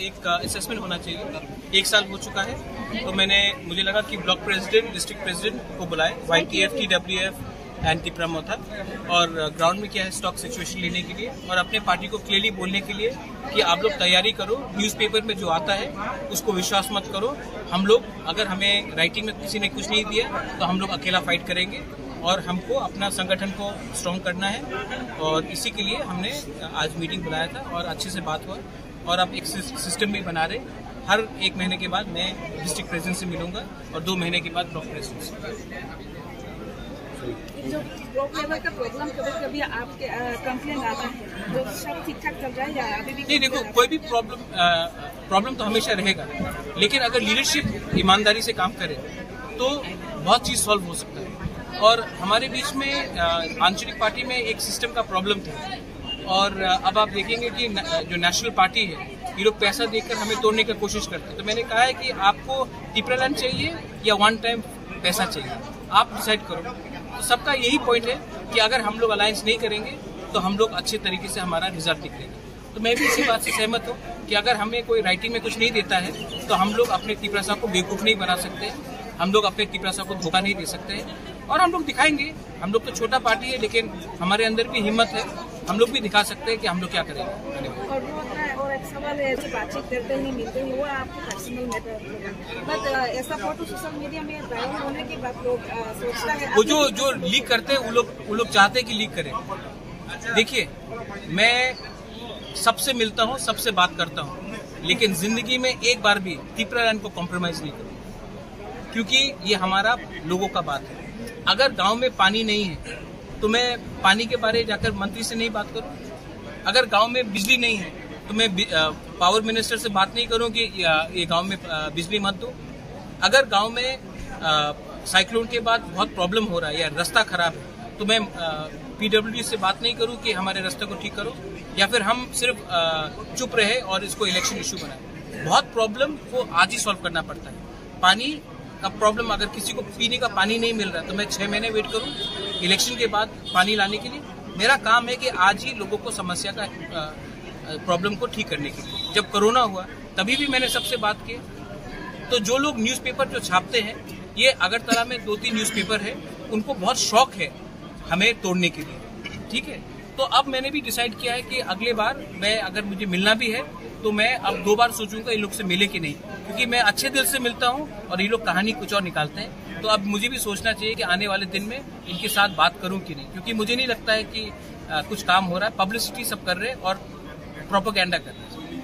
एक असेसमेंट होना चाहिए। एक साल हो चुका है तो मैंने, मुझे लगा कि ब्लॉक प्रेसिडेंट डिस्ट्रिक्ट प्रेसिडेंट को बुलाए। Y T F T W F and Tipra था और ग्राउंड में क्या है स्टॉक सिचुएशन लेने के लिए और अपने पार्टी को क्लियरली बोलने के लिए कि आप लोग तैयारी करो न्यूज़पेपर में जो आता है, उसको विश्वास मत करो। हम लोग, अगर हमें राइटिंग में किसी ने कुछ नहीं दिया तो हम लोग अकेला फाइट करेंगे। और हमको अपना संगठन को स्ट्रॉन्ग करना है। और इसी के लिए हमने आज मीटिंग बुलाया था और अच्छे से बात हुआ। और अब एक सिस्टम भी बना रहे हर एक महीने के बाद मैं डिस्ट्रिक्ट प्रेसिडेंट से मिलूँगा और दो महीने के बाद ब्लॉक प्रेसिडेंट से। जो ब्लॉक लेवल का प्रॉब्लम कभी कभी आपके कंप्लेन आता है जो सब ठीक ठाक चल रहा है या अभी भी नहीं देखो कोई भी प्रॉब्लम प्रॉब्लम तो हमेशा रहेगा। लेकिन अगर लीडरशिप ईमानदारी से काम करे तो बहुत चीज़ सॉल्व हो सकता है। और हमारे बीच में आंचलिक पार्टी में एक सिस्टम का प्रॉब्लम था। और अब आप देखेंगे कि जो नेशनल पार्टी है, ये लोग पैसा देकर हमें तोड़ने की कोशिश करते हैं। तो मैंने कहा है कि आपको टिपरा चाहिए या वन टाइम पैसा चाहिए? आप डिसाइड करो। तो सबका यही पॉइंट है कि अगर हम लोग अलायंस नहीं करेंगे तो हम लोग अच्छे तरीके से हमारा रिज़ल्ट निकलेगा तो मैं भी इसी बात से सहमत हूँ कि अगर हमें कोई राइटिंग में कुछ नहीं देता है तो हम लोग अपने तिपरासा को बेवकूफ़ नहीं बना सकते। हम लोग अपने तिपरासा को धोखा नहीं दे सकते और हम लोग दिखाएँगे। हम लोग तो छोटा पार्टी है लेकिन हमारे अंदर भी हिम्मत है। हम लोग भी दिखा सकते हैं कि हम लोग क्या करेंगे। सवाल ऐसे बातचीत करते ही मिलते हैं वो आपको पर्सनल मैटर बट ऐसा फ़ोटो सोशल मीडिया में वायरल होने के बाद लोग सोचता है वो जो जो लीक करते हैं वो लोग वो लोग चाहते हैं कि लीक करें। देखिए मैं सबसे मिलता हूँ सबसे बात करता हूँ। लेकिन ज़िंदगी में एक बार भी तीपरा लैंड को कॉम्प्रोमाइज नहीं करूँ क्योंकि ये हमारा लोगों का बात है। अगर गाँव में पानी नहीं है तो मैं पानी के बारे जाकर मंत्री से नहीं बात करूँ। अगर गाँव में बिजली नहीं है तो मैं पावर मिनिस्टर से बात नहीं करूँ कि, ये गाँव में बिजली मत दो। अगर गाँव में साइक्लोन के बाद बहुत प्रॉब्लम हो रहा है या रास्ता खराब है तो मैं पीडब्ल्यू से बात नहीं करूँ कि हमारे रास्ते को ठीक करो, या फिर हम सिर्फ़ चुप रहे और इसको इलेक्शन इशू बनाए। बहुत प्रॉब्लम को आज ही सॉल्व करना पड़ता है। पानी का प्रॉब्लम अगर किसी को पीने का पानी नहीं मिल रहा तो मैं छह महीने वेट करूँ। इलेक्शन के बाद पानी लाने के लिए। मेरा काम है कि आज ही लोगों को समस्या का प्रॉब्लम को ठीक करने के लिए। जब कोरोना हुआ, तभी भी मैंने सबसे बात की। तो जो लोग न्यूज़पेपर जो छापते हैं, ये अगरतला में दो तीन न्यूज़पेपर है, उनको बहुत शौक है हमें तोड़ने के लिए। ठीक है? तो अब मैंने भी डिसाइड किया है कि अगले बार मैं अगर मुझे मिलना भी है तो मैं अब दो बार सोचूँगा इन लोग से मिले कि नहीं। क्योंकि मैं अच्छे दिल से मिलता हूँ और ये लोग कहानी कुछ और निकालते हैं। तो अब मुझे भी सोचना चाहिए कि आने वाले दिन में इनके साथ बात करूँ कि नहीं। क्योंकि मुझे नहीं लगता है कि आ, कुछ काम हो रहा है। पब्लिसिटी सब कर रहे हैं और प्रोपोगेंडा करना चाहिए